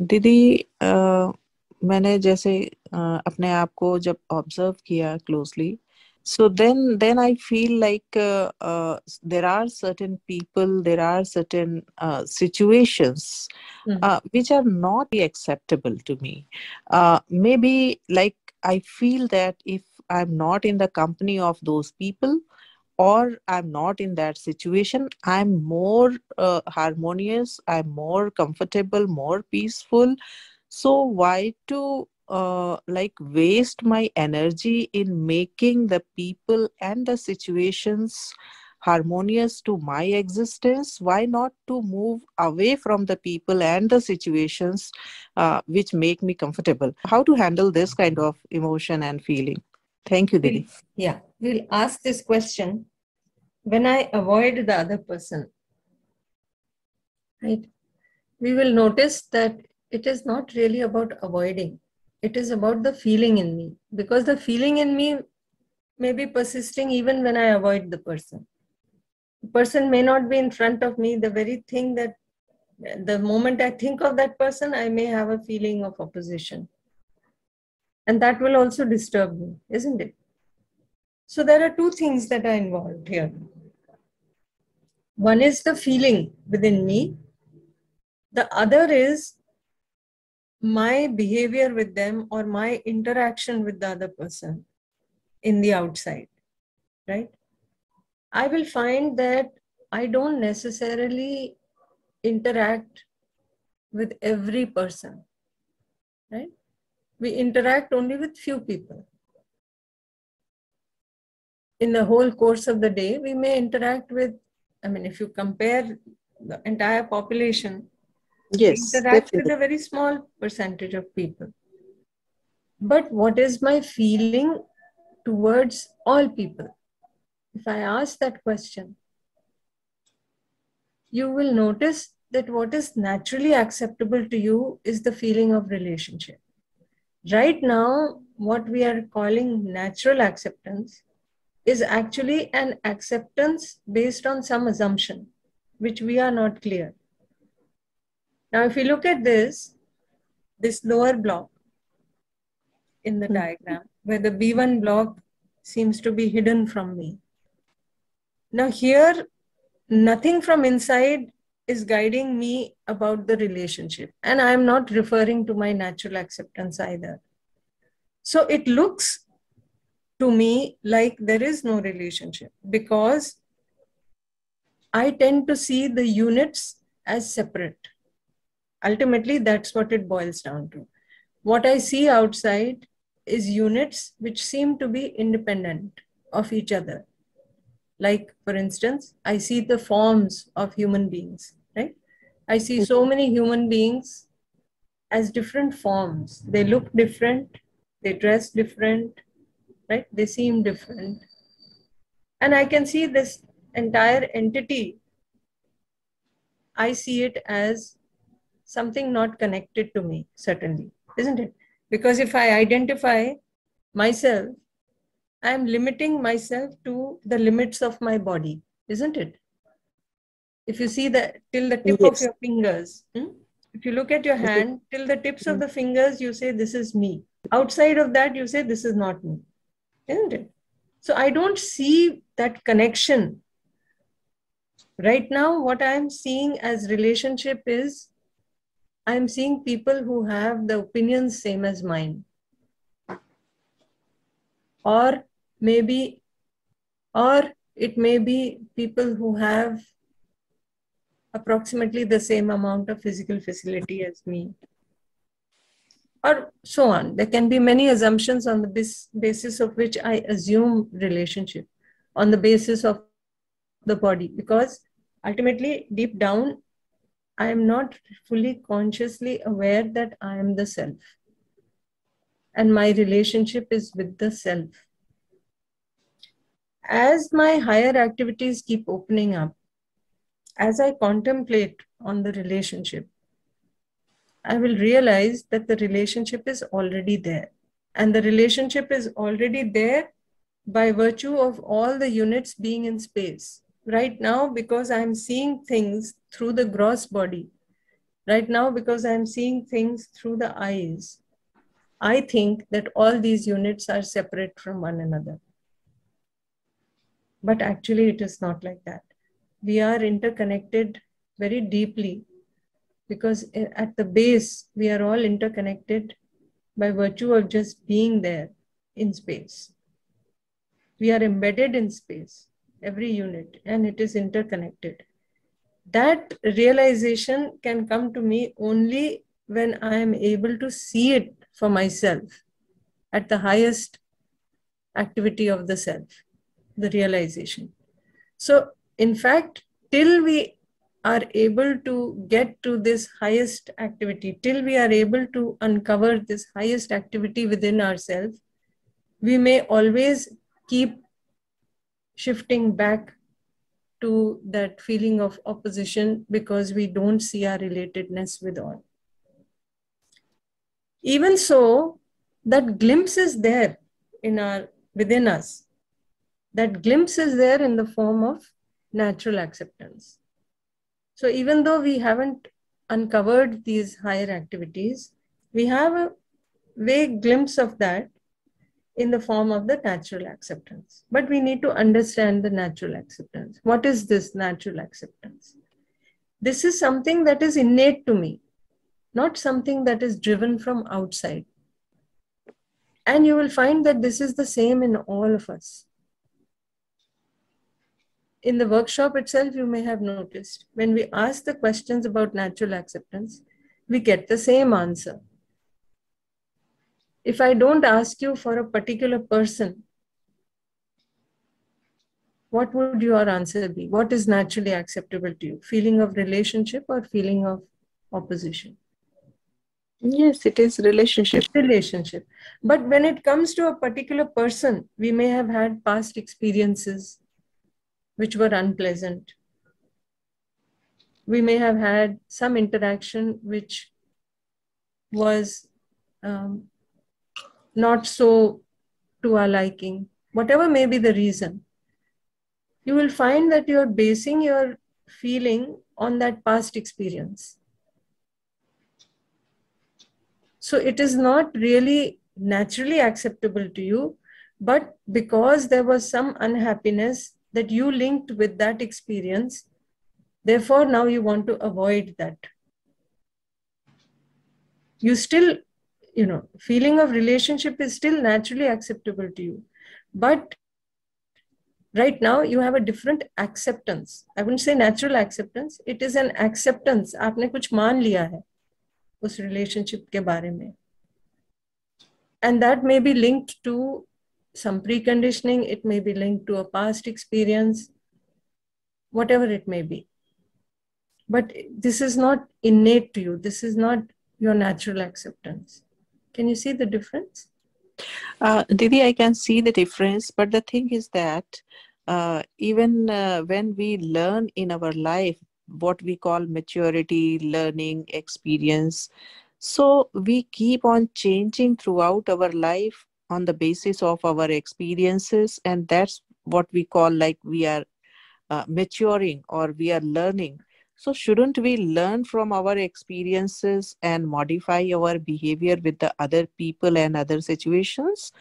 दीदी uh, मैंने जैसे uh, अपने आप को जब ऑब्जर्व किया closely so then then i feel like uh, uh, there are certain people there are certain uh, situations mm. which are not acceptable to me maybe like i feel that if i'm not in the company of those people or i'm not in that situation i'm more uh, harmonious i'm more comfortable more peaceful. So why to uh, like waste my energy in making the people and the situations harmonious to my existence? Why not to move away from the people and the situations uh, which make me comfortable? How to handle this kind of emotion and feeling thank you Didi. yeah we'll ask this question when i avoid the other person right we will notice that it is not really about avoiding it is about the feeling in me because the feeling in me may be persisting even when I avoid the person. The person may not be in front of me. The very thing that the moment I think of that person, I may have a feeling of opposition. And that will also disturb me, isn't it? So there are two things that are involved here. One is the feeling within me. The other is my behavior with them or my interaction with the other person in the outside, right? I will find that I don't necessarily interact with every person, right? We interact only with few people. In the whole course of the day, we may interact with, I mean, if you compare the entire population, yes interact with a very small percentage of people. But what is my feeling towards all people? If i ask that question you will notice that what is naturally acceptable to you is the feeling of relationship right now what we are calling natural acceptance is actually an acceptance based on some assumption which we are not clear now, if you look at this, this lower block in the mm-hmm. diagram, where the B1 block seems to be hidden from me. Now, here, nothing from inside is guiding me about the relationship. And I'm not referring to my natural acceptance either. So it looks to me like there is no relationship because I tend to see the units as separate ultimately that's what it boils down to what i see outside is units which seem to be independent of each other like for instance i see the forms of human beings i see so many human beings as different forms they look different they dress different right they seem different and i can see this entire entity i see it as something not connected to me, certainly, isn't it? Because if I identify myself, I'm limiting myself to the limits of my body, isn't it? If you see the till the tip yes. of your fingers, hmm? if you look at your hand till the tips of hmm. the fingers, you say, This is me. Outside of that, you say, This is not me, isn't it? So I don't see that connection. Right now, what I'm seeing as relationship is I'm seeing people who have the opinions same as mine. Or maybe, or it may be people who have approximately the same amount of physical facility as me. Or so on. There can be many assumptions on the basis of which I assume relationship on the basis of the body because ultimately deep down I am not fully consciously aware that I am the self. And my relationship is with the self. As my higher activities keep opening up, as I contemplate on the relationship, I will realize that the relationship is already there. And the relationship is already there by virtue of all the units being in space right now because i'm seeing things through the gross body Right now, because I'm seeing things through the eyes, I think that all these units are separate from one another. But actually, it is not like that. We are interconnected very deeply because at the base, we are all interconnected by virtue of just being there in space. We are embedded in space, every unit, and it is interconnected. That realization can come to me only when I am able to see it for myself at the highest activity of the self, the realization. So, in fact, till we are able to get to this highest activity, till we are able to uncover this highest activity within ourselves, we may always keep shifting back to that feeling of opposition because we don't see our relatedness with all. Even so, that glimpse is there in our within us. That glimpse is there in the form of natural acceptance. So even though we haven't uncovered these higher activities, we have a vague glimpse of that in the form of the natural acceptance. But we need to understand the natural acceptance. What is this natural acceptance? This is something that is innate to me, not something that is driven from outside. And you will find that this is the same in all of us in the workshop itself, you may have noticed when we ask the questions about natural acceptance, we get the same answer. If I don't ask you for a particular person, what would your answer be? What is naturally acceptable to you? Feeling of relationship or feeling of opposition? Yes, it is relationship. Relationship. But when it comes to a particular person, we may have had past experiences which were unpleasant. We may have had some interaction which was um, not so to our liking, whatever may be the reason. You will find that you're basing your feeling on that past experience. So it is not really naturally acceptable to you, but because there was some unhappiness that you linked with that experience. Therefore, now you want to avoid that. You still, you know, feeling of relationship is still naturally acceptable to you. But right now you have a different acceptance. I wouldn't say natural acceptance. It is an acceptance. आपने कुछ मान लिया है उस relationship के बारे में. And that may be linked to some preconditioning, it may be linked to a past experience, whatever it may be. But this is not innate to you, this is not your natural acceptance. Can you see the difference? Uh, Didi, I can see the difference, but the thing is that uh, even uh, when we learn in our life what we call maturity, learning, experience, so we keep on changing throughout our life on the basis of our experiences and that's what we call like we are uh, maturing or we are learning. So shouldn't we learn from our experiences and modify our behavior with the other people and other situations?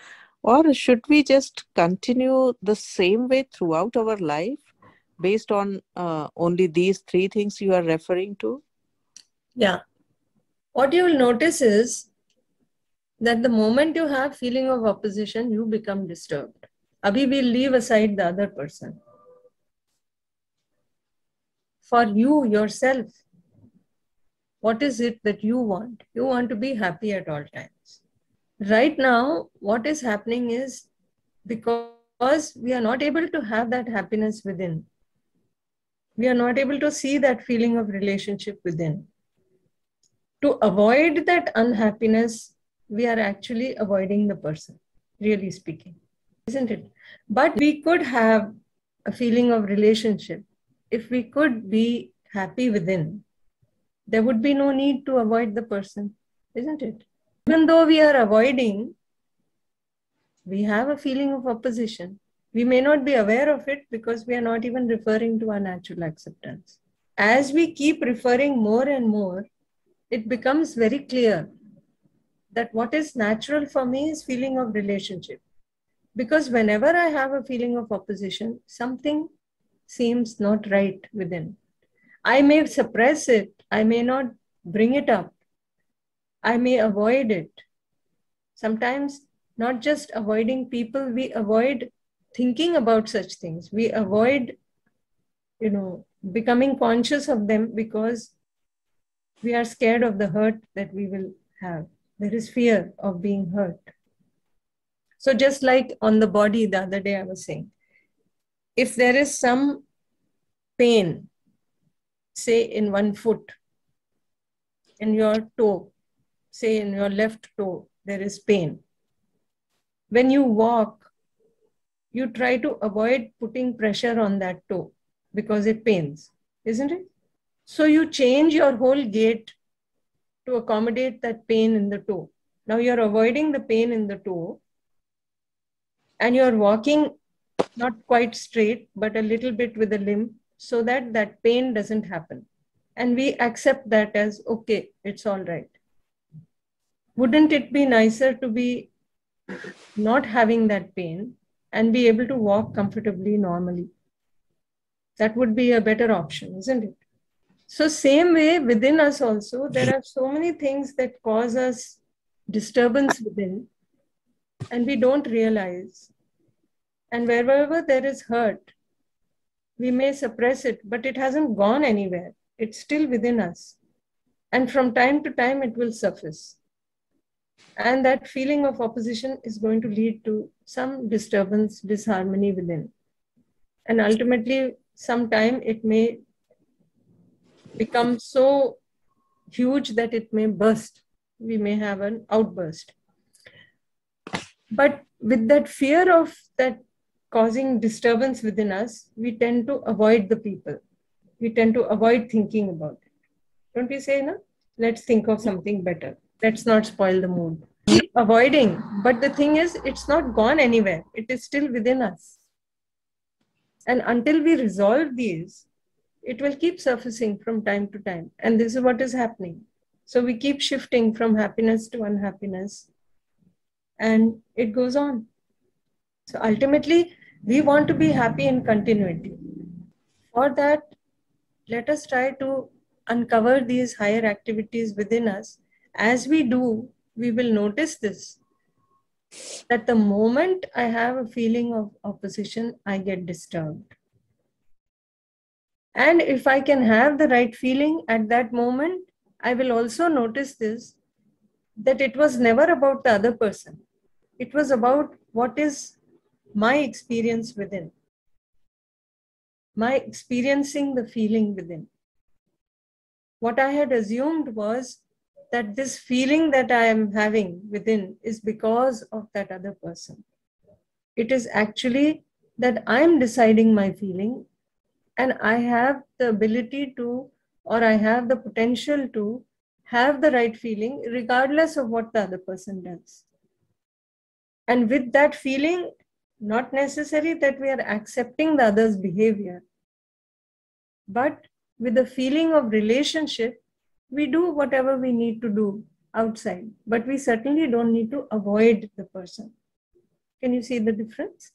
Or should we just continue the same way throughout our life based on uh, only these three things you are referring to? Yeah. What you will notice is that the moment you have feeling of opposition, you become disturbed. Abhi will leave aside the other person. For you yourself, what is it that you want? You want to be happy at all times. Right now, what is happening is because we are not able to have that happiness within, we are not able to see that feeling of relationship within. To avoid that unhappiness, we are actually avoiding the person, really speaking, isn't it? But we could have a feeling of relationship if we could be happy within. There would be no need to avoid the person, isn't it? Even though we are avoiding, we have a feeling of opposition. We may not be aware of it because we are not even referring to our natural acceptance. As we keep referring more and more it becomes very clear that what is natural for me is feeling of relationship. Because whenever I have a feeling of opposition, something seems not right within. I may suppress it, I may not bring it up, I may avoid it. Sometimes, not just avoiding people, we avoid thinking about such things. We avoid, you know, becoming conscious of them because we are scared of the hurt that we will have. There is fear of being hurt. So, just like on the body the other day, I was saying, if there is some pain, say in one foot, in your toe, say in your left toe, there is pain. When you walk, you try to avoid putting pressure on that toe because it pains, isn't it? So you change your whole gait to accommodate that pain in the toe. Now you're avoiding the pain in the toe and you're walking not quite straight, but a little bit with a limb so that that pain doesn't happen. And we accept that as okay, it's all right. Wouldn't it be nicer to be not having that pain and be able to walk comfortably normally? That would be a better option, isn't it? So, same way within us also, there are so many things that cause us disturbance within, and we don't realize. And wherever there is hurt, we may suppress it, but it hasn't gone anywhere. It's still within us. And from time to time, it will surface. And that feeling of opposition is going to lead to some disturbance, disharmony within. And ultimately, sometime it may become so huge that it may burst. We may have an outburst. But with that fear of that causing disturbance within us, we tend to avoid the people. We tend to avoid thinking about it. Don't we say, no? Let's think of something better. Let's not spoil the mood. Avoiding. But the thing is, it's not gone anywhere. It is still within us. And until we resolve these, it will keep surfacing from time to time. And this is what is happening. So we keep shifting from happiness to unhappiness. And it goes on. So ultimately, we want to be happy in continuity. For that, let us try to uncover these higher activities within us. As we do, we will notice this that the moment I have a feeling of opposition, I get disturbed. And if I can have the right feeling at that moment, I will also notice this that it was never about the other person. It was about what is my experience within, my experiencing the feeling within. What I had assumed was that this feeling that I am having within is because of that other person. It is actually that I am deciding my feeling and I have the ability to, or I have the potential to have the right feeling, regardless of what the other person does. And with that feeling, not necessary that we are accepting the other's behavior, but with the feeling of relationship, we do whatever we need to do outside, but we certainly don't need to avoid the person. Can you see the difference?